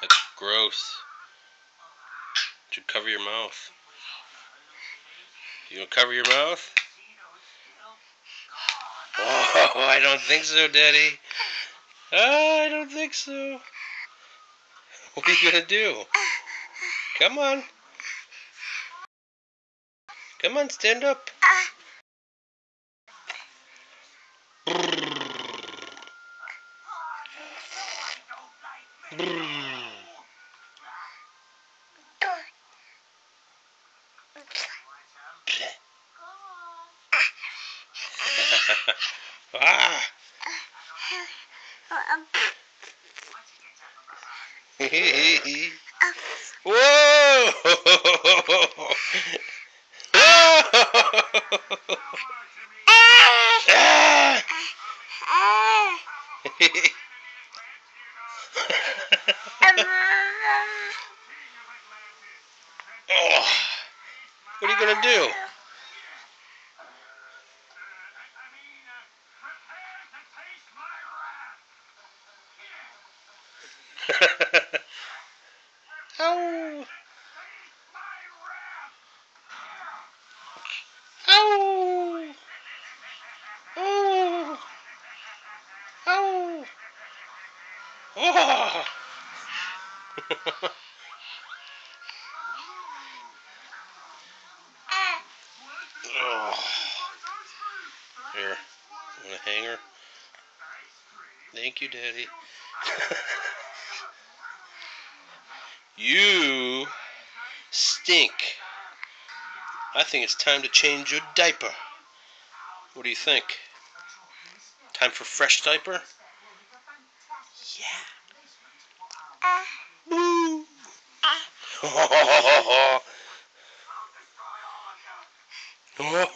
That's gross. Should cover your mouth. You gonna cover your mouth? Oh, I don't think so, Daddy. Oh, I don't think so. What are you gonna do? Come on. Come on, stand up. ah! Whoa! what are you gonna do? Ow! Ow! Oh! Ow! Oh! oh. Here, want a hanger? Thank you, Daddy. you stink. I think it's time to change your diaper. What do you think? Time for fresh diaper? Yeah. Boo. oh. Uh. Uh.